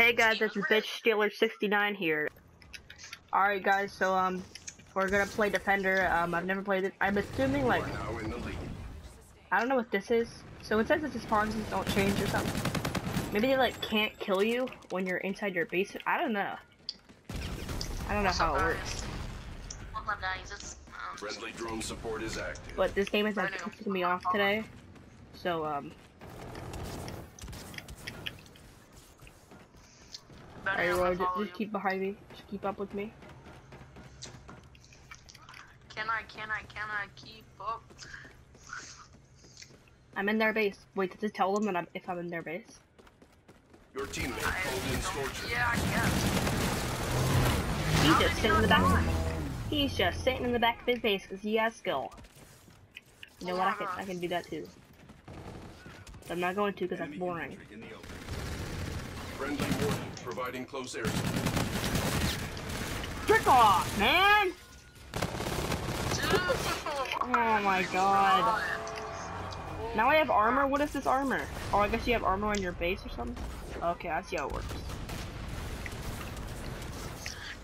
Hey guys, this is Bitch Stealer 69 here. Alright guys, so um, we're gonna play Defender. Um, I've never played it. I'm assuming like, Now in the lead. I don't know what this is. So it says that the spawns don't change or something. Maybe they like can't kill you when you're inside your base. I don't know. I don't know how it works. What's up, guys? It's um, Friendly drone support is active. But this game is like pissing me off today. So um, better are you if I ready? follow Just keep behind me. Just keep up with me. Can I? Can I? Can I keep up? I'm in their base. Wait, does it tell them that I'm if I'm in their base? Your teammate I called in don't- Scorcher. Yeah, I guess. He's How just sitting in the back. die? He's just sitting in the back of his base because he has skill. You know what? I can I can do that too. But I'm not going to because that's Enemy boring. infantry in the open. Friendly warden, providing close air support. Trick off, man! Oh my God. Now I have armor. What is this armor? Oh, I guess you have armor on your base or something. Okay, I see how it works.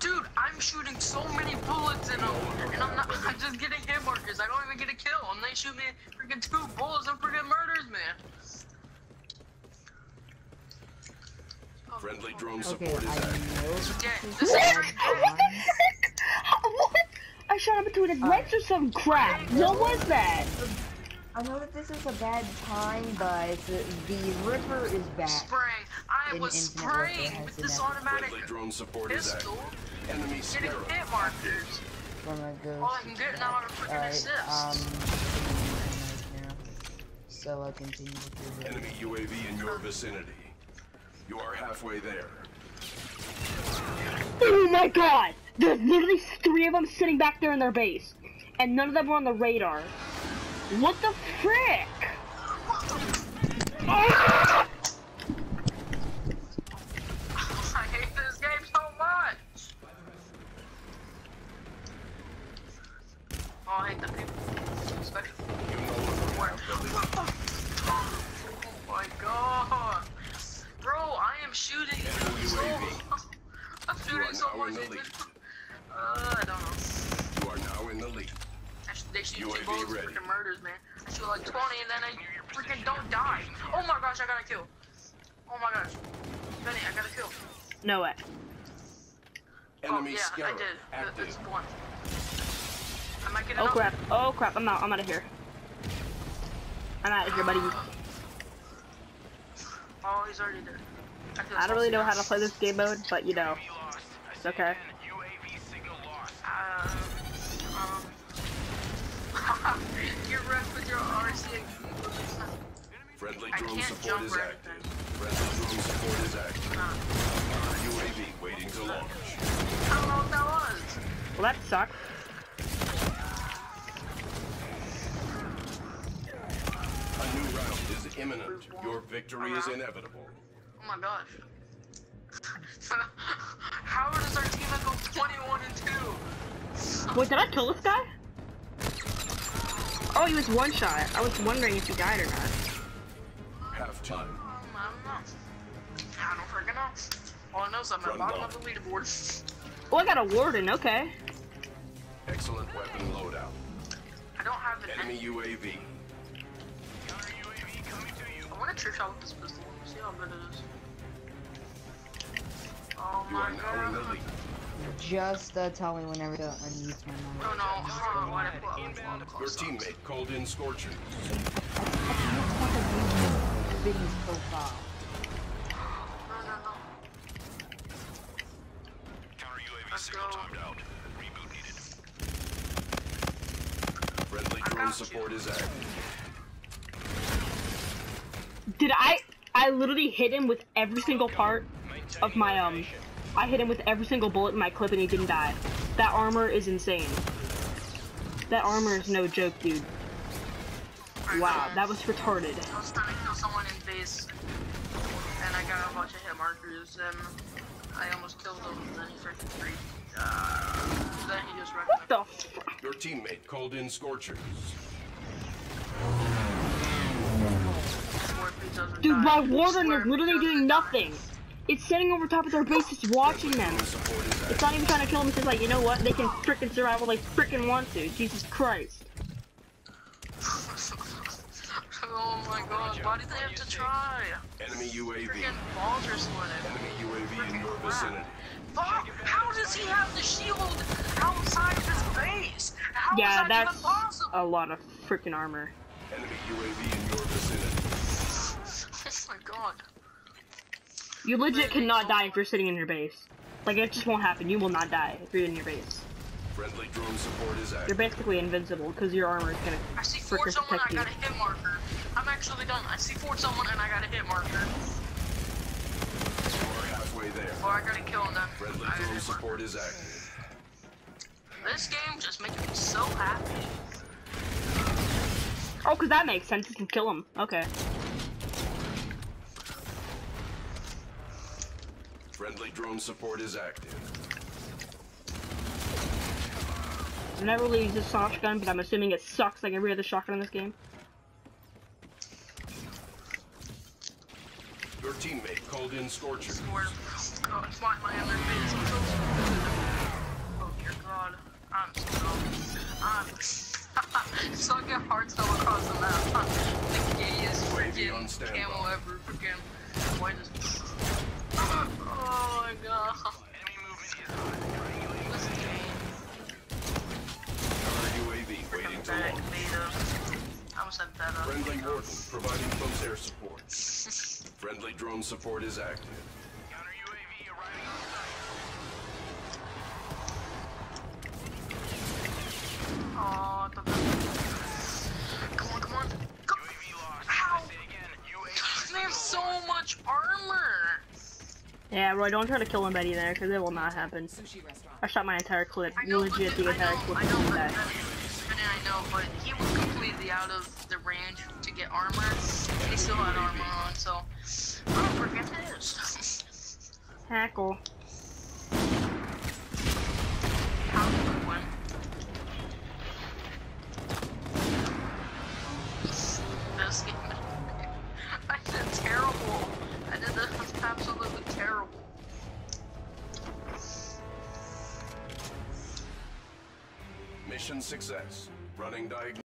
Dude, I'm shooting so many bullets in them, and I'm not. I'm just getting hit markers. I don't even get a kill, and they shoot me freaking two bullets and freaking murders, man. Oh, Friendly drone Okay, support is I active. know this Yeah, is this is bad very time. what? I shot him between his legs or some crap. What was that? I know that this is a bad time, but the Ripper is back. spraying. I In was Infinite spraying with this automatic Friendly drone support is active. pistol, Enemy getting hit markers. From a ghost. All I can get now are freaking Alright, assists. um. So I'll continue with your Enemy UAV in your vicinity. You are halfway there. Oh my god! There's literally three of them sitting back there in their base, and none of them were on the radar. What the frick? Ah! I hate this game so much. Oh, I hate the people. Especially You no longer where. have the lead. What the? Oh my god. Bro, I am shooting so. UAV. I'm shooting so much. Uh, I don't know. You are now in the lead. I sh- They shoot UAV two bullets, ready. freaking murders, man. I shoot like 20 and then I freaking don't die. Oh my gosh, I got a kill. Oh my gosh. Benny, I got a kill. No way. Enemy oh, yeah, Scarab I did. Active. It's one. I might get Oh another. crap. Oh crap. I'm out. I'm out of here. I'm out of here, buddy. Oh, he's already dead. I don't really know how to play this game mode, but you know, it's okay. You're wrecked with your RC. Friendly drone support is active. Friendly drone support is active. UAV waiting to launch. I don't know what that was. Well, that sucked. A new round is imminent. Your victory is inevitable. Oh my gosh. How does our team go 21 and 2? Wait, did I kill this guy? Oh, he was one shot. I was wondering if he died or not. Half time. Um, I don't know. I don't freaking know. All I know is I'm at the bottom low. of the leaderboard. Oh, I got a warden. Okay. Excellent weapon loadout. I don't have an Enemy enemy. UAV. I want to trick shot with this pistol. See how good it is. Oh You are now in the lead. Just uh, tell me whenever to unmute my mic. Oh no, hold on, why I put on Your teammate called in Scorcher. Business profile. No, no, no. Let's go. Friendly drone support you. is active. Did I? I literally hit him with every single part of my um. I hit him with every single bullet in my clip and he didn't die. That armor is insane. That armor is no joke, dude. Wow, that was retarded. I was trying to kill someone in base, and I got a bunch of hit markers, and I almost killed him, and then he freaking freaked. Uh, then he just wrecked What the? F Your teammate called in Scorchers. Swear if he doesn't Dude, die. my warden is literally doing die. nothing. It's sitting over top of their base, just watching them. It's not even trying to kill them. It's just like, you know what? They can frickin' survive what they frickin' want to. Jesus Christ. oh my god, why did they have to try? Enemy UAV. Freaking balls are splitting. Enemy UAV in your vicinity. Fuck! How does he have the shield outside of his base? How is Yeah, that that's even possible? a lot of frickin' armor. Enemy UAV in your vicinity. oh my god. You legit cannot die if you're sitting in your base. Like, it just won't happen. You will not die if you're in your base. Friendly drone support is active. You're basically invincible because your armor is gonna I see Fort frickin' someone, I got a hit marker. I'm actually done. I see four someone and I got a hit marker. We're halfway there. Or I gotta kill them. Friendly I drone support is active. This game just makes me so happy. Oh, because that makes sense. You can kill them. Okay. Friendly drone support is active. I've never really used a shotgun, but I'm assuming it sucks like every other shotgun in this game. Your teammate called in Scorcher. Where? God, my, my other face. Oh dear God. I'm so. I'm so I get hearts all across the map. the gayest freaking standby. camo ever. Freaking white as. Oh my God. This game. Counter UAV waiting to launch. beta. I almost said beta. Friendly warden providing close air support. Friendly drone support is active. Oh, the... Come on, come on. Come. Ow. They have so much armor. Yeah, Roy, don't try to kill anybody there, because it will not happen. I shot my entire clip. I You know, legit the- I entire know, clip I know, that. then- I know, but he was completely out of the range to get armor, he still had armor on, so I don't forget this. Hackle. Mission success. Running diagnosis.